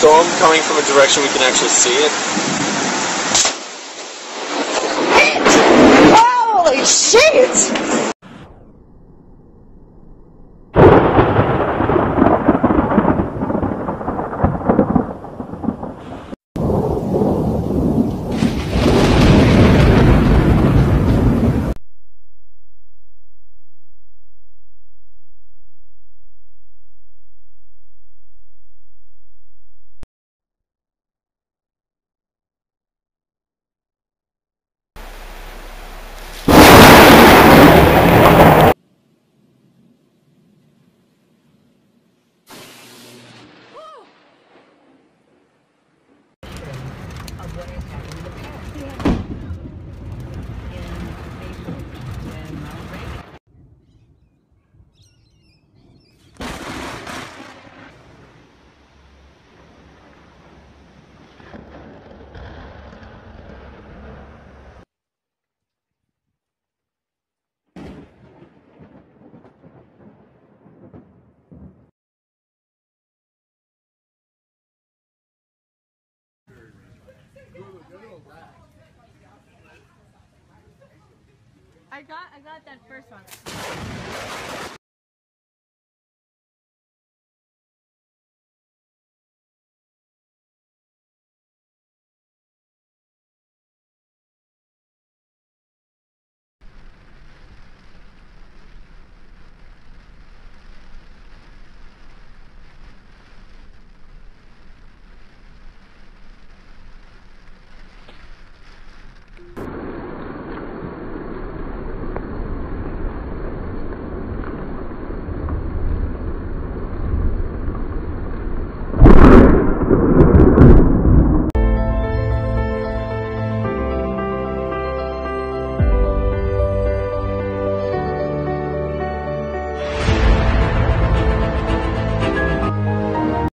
storm coming from a direction we can actually see it. Holy shit! I got I got that first one.